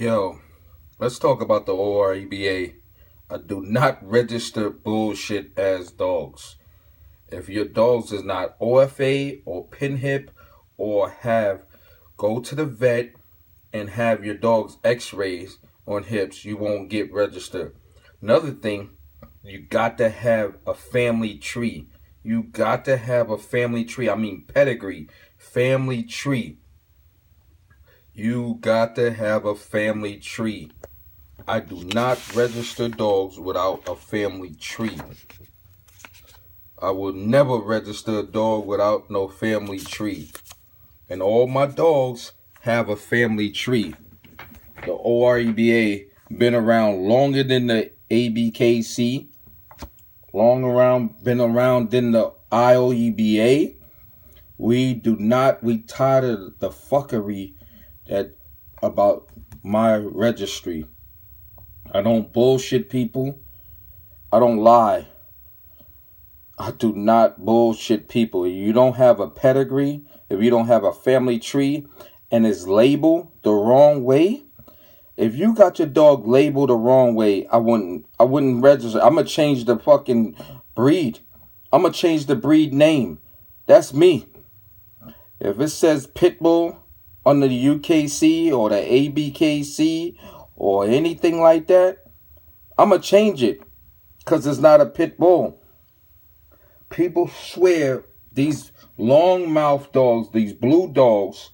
Yo, let's talk about the OREBA. I do not register bullshit as dogs. If your dogs is not OFA or PennHIP or have go to the vet and have your dog's x-rays on hips, you won't get registered. Another thing, you got to have a family tree. You got to have a family tree. I mean pedigree, family tree. You got to have a family tree. I do not register dogs without a family tree. I will never register a dog without no family tree. And all my dogs have a family tree. The OREBA been around longer than the ABKC, long around, been around than the IOEBA. We do not, we tired of the fuckery that about my registry. I don't bullshit people. I don't lie. I do not bullshit people. You don't have a pedigree, if you don't have a family tree and it's labeled the wrong way, if you got your dog labeled the wrong way, I wouldn't I wouldn't register. I'm gonna change the fucking breed. I'm gonna change the breed name. That's me. If it says Pitbull on the UKC or the ABKC or anything like that, I'm going to change it because it's not a pit bull. People swear these long mouth dogs, these blue dogs,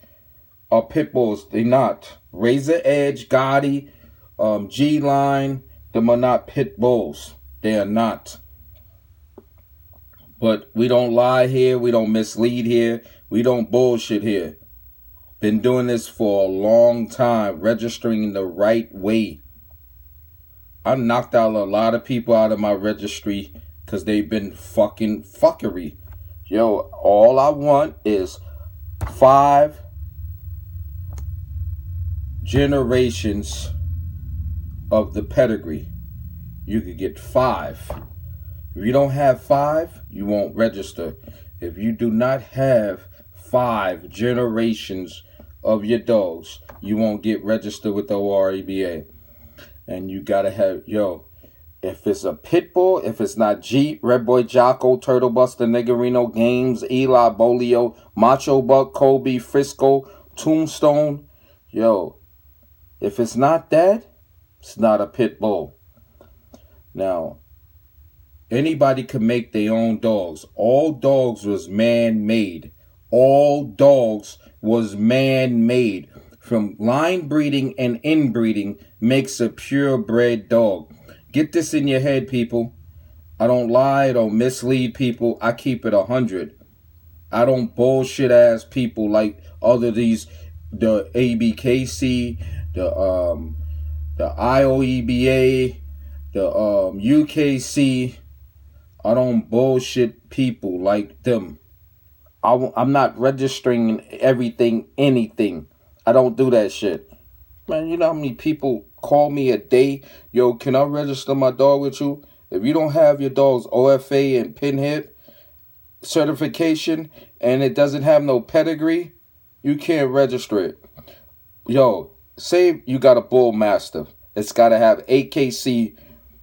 are pit bulls. They're not. Razor Edge, Gotti, um, G Line, them are not pit bulls. They are not. But we don't lie here. We don't mislead here. We don't bullshit here. Been doing this for a long time, registering in the right way. I knocked out a lot of people out of my registry because they've been fucking fuckery. Yo, all I want is five generations of the pedigree. You could get five. If you don't have five, you won't register. If you do not have five generations of your dogs, you won't get registered with the OREBA. And you gotta have, yo, if it's a pit bull, if it's not Jeep, Red Boy Jocko, Turtle Buster, Nigerino, Games, Eli, Bolio, Macho Buck, Kobe, Frisco, Tombstone, yo, if it's not that, it's not a pit bull. Now, anybody can make their own dogs. All dogs was man-made. All dogs was man-made. From line breeding and inbreeding makes a purebred dog. Get this in your head, people. I don't lie, I don't mislead people. I keep it a hundred. I don't bullshit ass people like other these the ABKC, the um the IOEBA, the um UKC. I don't bullshit people like them. I, I'm not registering everything, anything. I don't do that shit. Man, you know how many people call me a day? Yo, can I register my dog with you? If you don't have your dog's OFA and PennHIP certification and it doesn't have no pedigree, you can't register it. Yo, say you got a bull mastiff. It's got to have AKC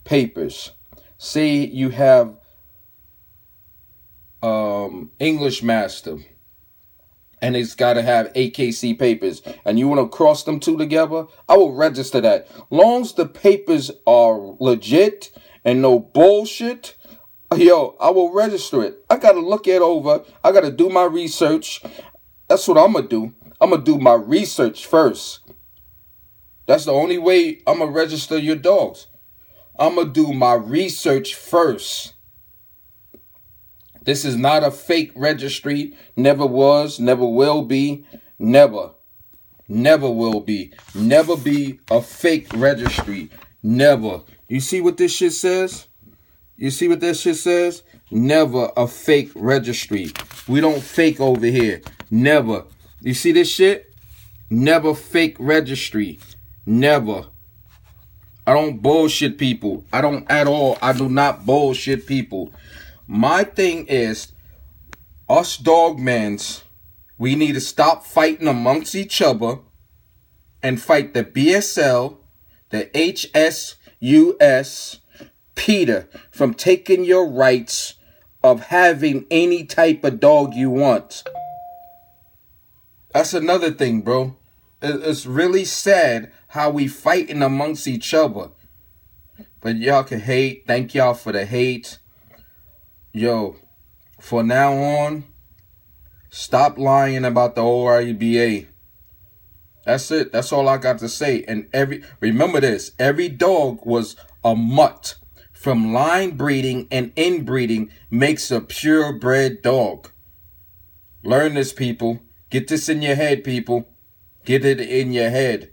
papers. Say you have um, English Mastiff, and it's got to have AKC papers, and you want to cross them two together, I will register that. Long as the papers are legit and no bullshit, yo, I will register it. I got to look it over. I got to do my research. That's what I'm to do. I'm to do my research first. That's the only way I'm to register your dogs. I'm to do my research first. This is not a fake registry. Never was, never will be, never. Never will be. Never be a fake registry. Never. You see what this shit says? You see what that shit says? Never a fake registry. We don't fake over here. Never. You see this shit? Never fake registry. Never. I don't bullshit people. I don't at all. I do not bullshit people. My thing is, us dogmans, we need to stop fighting amongst each other and fight the BSL, the HSUS, PETA from taking your rights of having any type of dog you want. That's another thing, bro. It's really sad how we fighting amongst each other. But y'all can hate. Thank y'all for the hate. Yo, for now on, stop lying about the OREBA. That's it. That's all I got to say. And every remember this, every dog was a mutt. From line breeding and inbreeding makes a purebred dog. Learn this, people. Get this in your head, people. Get it in your head.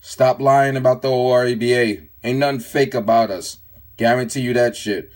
Stop lying about the OREBA. Ain't nothing fake about us. Guarantee you that shit.